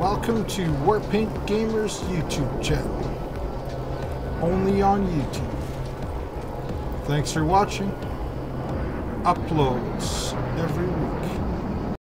Welcome to Warpaint Gamers YouTube channel. Only on YouTube. Thanks for watching. Uploads every.